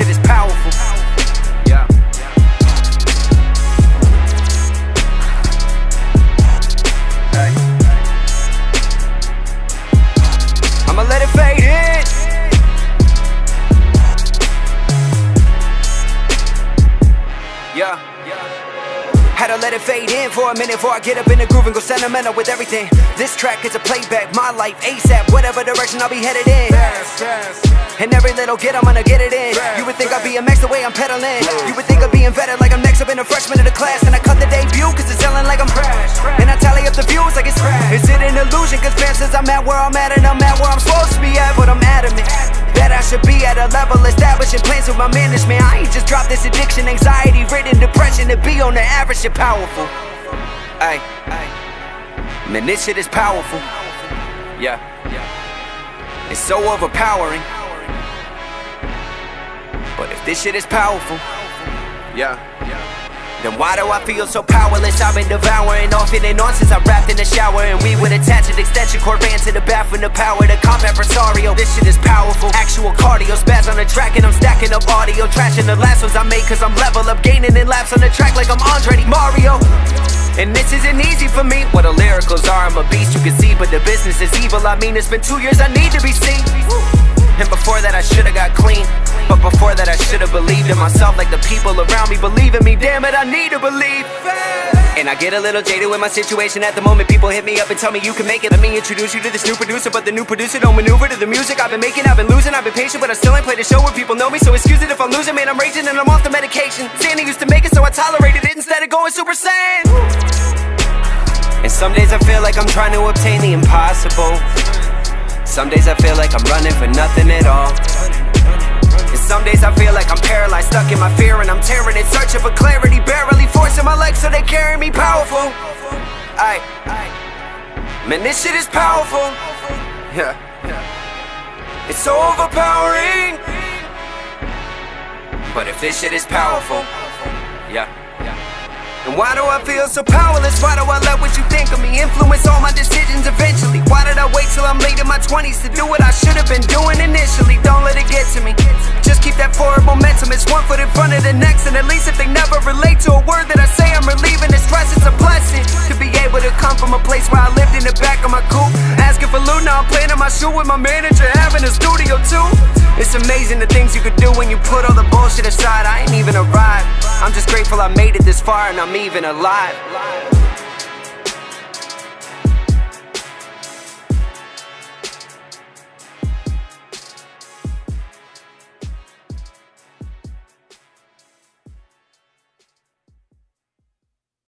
shit is powerful. Let it fade in for a minute before I get up in the groove and go sentimental with everything. This track is a playback, my life ASAP, whatever direction I'll be headed in. Fast, fast. And every little get, I'm gonna get it in. You would think I'd be a max the way I'm pedaling. You would think I'd be vetted like I'm next up in a freshman of the class. And I cut the debut cause it's selling like I'm trash. And I tally up the views like it's trash. Is it an illusion? Cause fans says I'm at where I'm at and I'm at where I'm supposed to be at, but I'm adamant. I should be at a level establishing plans with my management. I ain't just dropped this addiction, anxiety ridden, depression. To be on the average, shit powerful. Ay, man, this shit is powerful. Yeah, it's so overpowering. But if this shit is powerful, Yeah, yeah. Then why do I feel so powerless? I've been devouring off in and since I in the shower And we would attach an extension cord ran to the bathroom to power the Compaq Presario This shit is powerful, actual cardio Spaz on the track and I'm stacking up audio Trashing the last ones I made cause I'm level up Gaining in laps on the track like I'm Andre Mario and this isn't easy for me. What the lyricals are, I'm a beast, you can see, but the business is evil. I mean, it's been two years, I need to be seen. And before that, I should've got clean. Should've believed in myself like the people around me believe in me. Damn it, I need to believe. And I get a little jaded with my situation at the moment. People hit me up and tell me you can make it. Let me introduce you to this new producer, but the new producer don't maneuver to the music I've been making. I've been losing, I've been patient, but I still ain't played a show where people know me. So excuse it if I'm losing, man. I'm raging and I'm off the medication. Xanny used to make it, so I tolerated it instead of going super saiyan. And some days I feel like I'm trying to obtain the impossible. Some days I feel like I'm running for nothing at all. Some days I feel like I'm paralyzed, stuck in my fear, and I'm tearing in searching for clarity, barely forcing my legs so they carry me powerful. Aye, man, this shit is powerful. Yeah, it's so overpowering. But if this shit is powerful, yeah. Yeah. And why do I feel so powerless? Why do I let what you think of me influence all my decisions eventually? Why did I wait till I'm late in my 20s to do what I should have been doing initially? Don't get to me. Just keep that forward momentum. It's one foot in front of the next. And at least if they never relate to a word that I say, I'm relieving the stress. It's a blessing to be able to come from a place where I lived in the back of my coupe. Asking for loot, now I'm playing in my shoe with my manager, having a studio too. It's amazing the things you could do when you put all the bullshit aside. I ain't even arrived. I'm just grateful I made it this far and I'm even alive.